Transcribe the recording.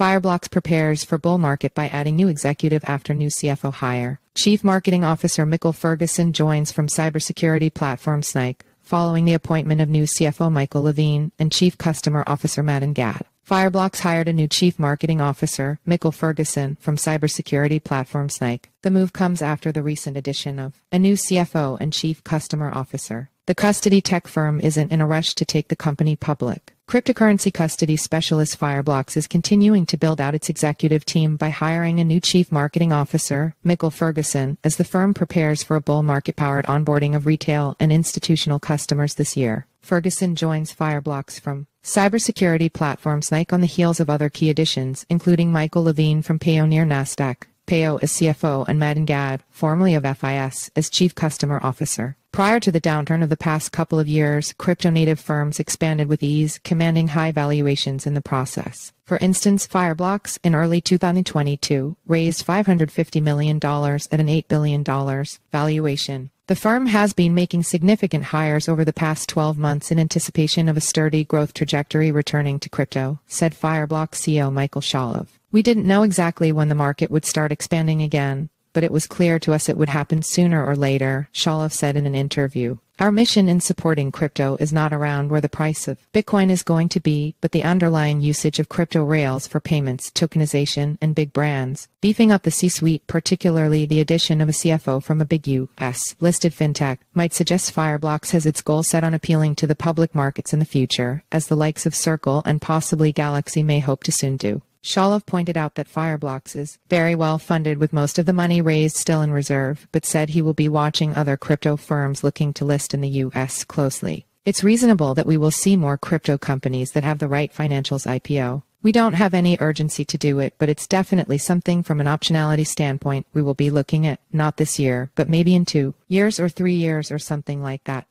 Fireblocks prepares for bull market by adding new executive after new CFO hire. Chief Marketing Officer Michal Ferguson joins from cybersecurity platform Snyk, following the appointment of new CFO Michael Levine and Chief Customer Officer Madan Gadde. Fireblocks hired a new Chief Marketing Officer, Michal Ferguson, from cybersecurity platform Snyk. The move comes after the recent addition of a new CFO and Chief Customer Officer. The custody tech firm isn't in a rush to take the company public. Cryptocurrency custody specialist Fireblocks is continuing to build out its executive team by hiring a new chief marketing officer, Michal Ferguson, as the firm prepares for a bull market powered onboarding of retail and institutional customers this year. Ferguson joins Fireblocks from cybersecurity platform Snyk on the heels of other key additions, including Michael Levine from Payoneer Nasdaq, Payo as CFO, and Madan Gadde, formerly of FIS, as Chief Customer Officer. Prior to the downturn of the past couple of years, crypto native firms expanded with ease, commanding high valuations in the process. For instance, Fireblocks in early 2022 raised $550 million at an $8 billion valuation. The firm has been making significant hires over the past 12 months in anticipation of a sturdy growth trajectory returning to crypto, said Fireblocks CEO Michael Shaulov. We didn't know exactly when the market would start expanding again, but it was clear to us it would happen sooner or later, Shaulov said in an interview. Our mission in supporting crypto is not around where the price of Bitcoin is going to be, but the underlying usage of crypto rails for payments, tokenization, and big brands. Beefing up the C-suite, particularly the addition of a CFO from a big U.S. listed fintech, might suggest Fireblocks has its goal set on appealing to the public markets in the future, as the likes of Circle and possibly Galaxy may hope to soon do. Shaulov pointed out that Fireblocks is very well funded with most of the money raised still in reserve, but said he will be watching other crypto firms looking to list in the U.S. closely. It's reasonable that we will see more crypto companies that have the right financials IPO. We don't have any urgency to do it, but it's definitely something from an optionality standpoint we will be looking at, not this year, but maybe in two years or three years or something like that.